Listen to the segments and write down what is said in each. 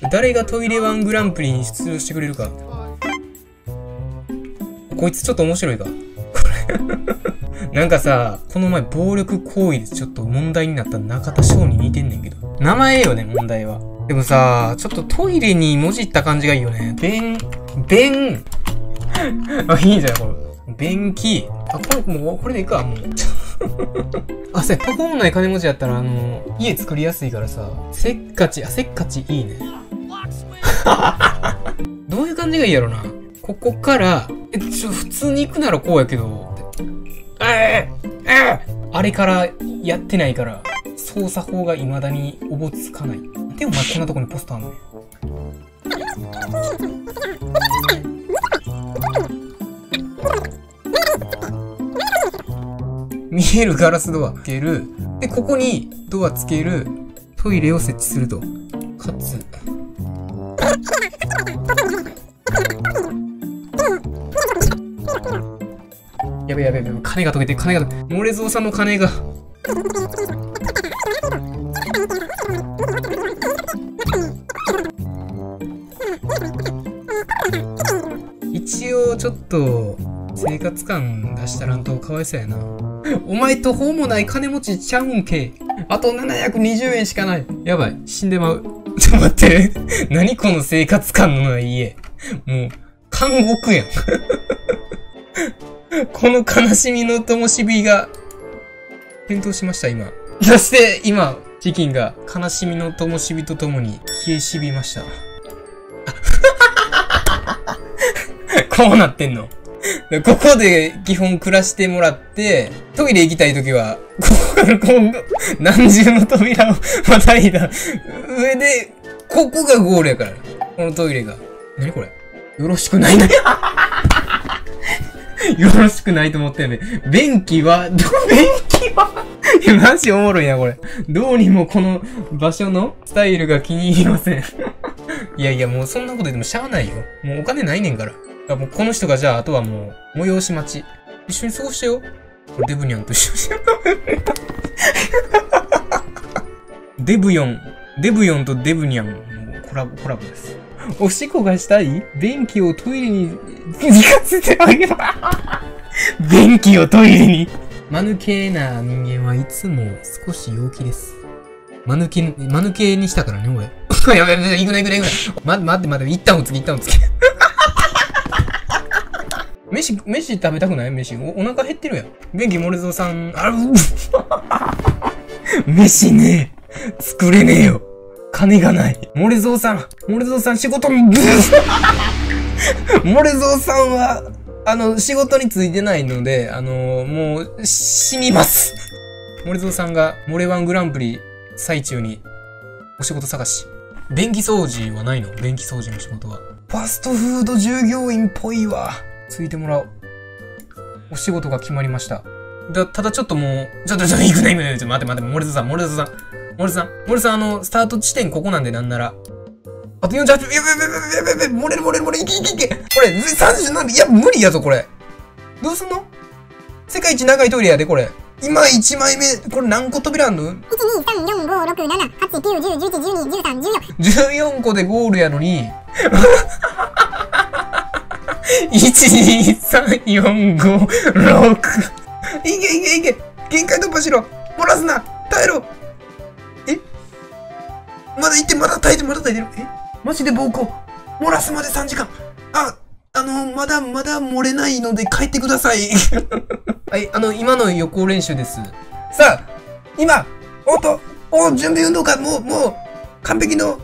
誰がトイレワングランプリに出場してくれるか。こいつちょっと面白いか。こ れなんかさ、この前暴力行為でちょっと問題になった中田翔に似てんねんけど。名前よね、問題は。でもさ、ちょっとトイレにもじった感じがいいよね。便、便、あ、いいじゃん、これ。便器。あ、これ、もう、これでいいか、もう。あ、せ、パコンない金持ちやったら、あの、家作りやすいからさ、せっかち、あ、せっかちいいね。どういう感じがいいやろな。ここから、え、ちょ、普通に行くならこうやけど、ええええあれからやってないから、操作法が未だにおぼつかない。でもお前こんなとこにポスターあんのよ。見えるガラスドアつける。で、ここにドアつける。トイレを設置すると。かつ、やべやべやべ、金が溶けて、金が溶けて、モレゾウさんの金が。一応、ちょっと、生活感出したらんとかわいそうやな。お前とほもない金持ちちゃうんけ。あと720円しかない。やばい、死んでまう。ちょっと待って。何この生活感のない家。もう、監獄やん。この悲しみの灯火が、点灯しました、今。そして、今、チキンが悲しみの灯火とともに消えしびました。こうなってんの。ここで基本暮らしてもらって、トイレ行きたいときは、ここからこう、何重の扉をまたいだ上で、ここがゴールやから。このトイレが。何これ？よろしくないな。よろしくないと思ったよね。便器は、ど、便器は？いや、マジおもろいな、これ。どうにもこの場所のスタイルが気に入りません。いやいや、もうそんなこと言ってもしゃあないよ。もうお金ないねんから。あもうこの人がじゃあ、あとはもう、催し待ち。一緒に過ごしてよ。デブニャンと一緒に。デブヨン。デブヨンとデブニャンのコラボ、コラボです。おしこがしたい？便器をトイレに、行かせてあげろ。便器をトイレに。間抜けな人間はいつも少し陽気です。間抜け、間抜けにしたからね、俺。やべやべ、行くな行くな行くな。待って待って待って、一旦おつけ、一旦おつけ。飯、飯食べたくない？飯お。お腹減ってるやん。元気モレゾウさん、ある、飯ねえ。作れねえよ。金がない。モレゾウさん、モレゾウさん仕事に、モレゾウさんは、あの、仕事についてないので、あのもう、死にます。モレゾウさんが、モレワングランプリ最中に、お仕事探し。便器掃除はないの？便器掃除の仕事は。ファストフード従業員っぽいわ。ついてもらおう。お仕事が決まりました。だ、ただちょっともう、ちょっと、ちょっと、行くな、行くな、ちょっと待って待って、モレゾウさん、モレゾウさん。モレゾウさん、モレゾウさん、あの、スタート地点ここなんでなんなら。あと48秒、やべやべやべやべ漏れる漏れる漏れる、いけいけいけ。これ、37秒、いや、無理やぞ、これ。どうすんの？世界一長いトイレやで、これ。今1枚目、これ何個扉あんの？1、2、3、4、5、6、7、8、9、10、11、12、13、14。14個でゴールやのに、1、2、3、4、5、6。いけいけいけ。限界突破しろ。漏らすな。耐えろ。え？まだいって、まだ耐えて、まだ耐えてる。え？マジで暴行。漏らすまで3時間。あ、あの、まだ、まだ漏れないので帰ってください。はい、あの、今の予行練習です。さあ、今、おっと、お準備運動会、もう、もう、完璧の、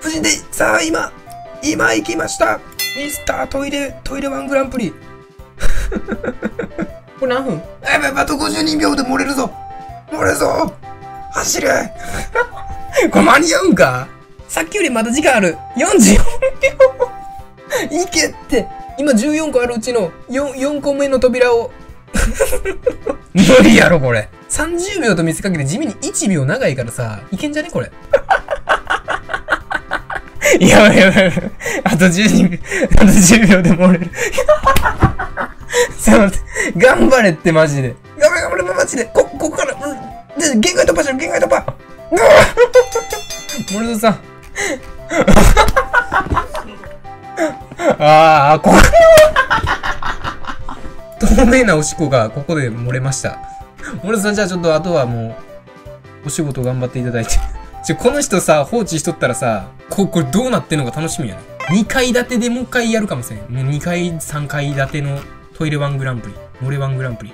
夫人で、さあ、今、今行きました。ミスタートイレ、トイレワングランプリ。これ何分？やあと52秒で漏れるぞ。漏れるぞ。走れ。これ間に合うんか？さっきよりまだ時間ある。44秒。いけって。今14個あるうちの 4, 4個目の扉を。無理やろ、これ。30秒と見せかけて地味に1秒長いからさ、いけんじゃね？これ。やばいやばいやばい。あと12秒、あと10秒で漏れる。ちょっと待って。頑張れってマジで。頑張れ頑張れマジで。こ、ここから、うん。で、限界突破しろ、限界突破。う わ森戸さん。ああ、これは 透明なおしっこがここで漏れました。森田さん、じゃあちょっとあとはもう、お仕事頑張っていただいて。ちょ、この人さ、放置しとったらさ、こ、これどうなってんのか楽しみやね。2階建てでもう一回やるかもしれん。もう2階、3階建てのトイレワングランプリ、漏れワングランプリ。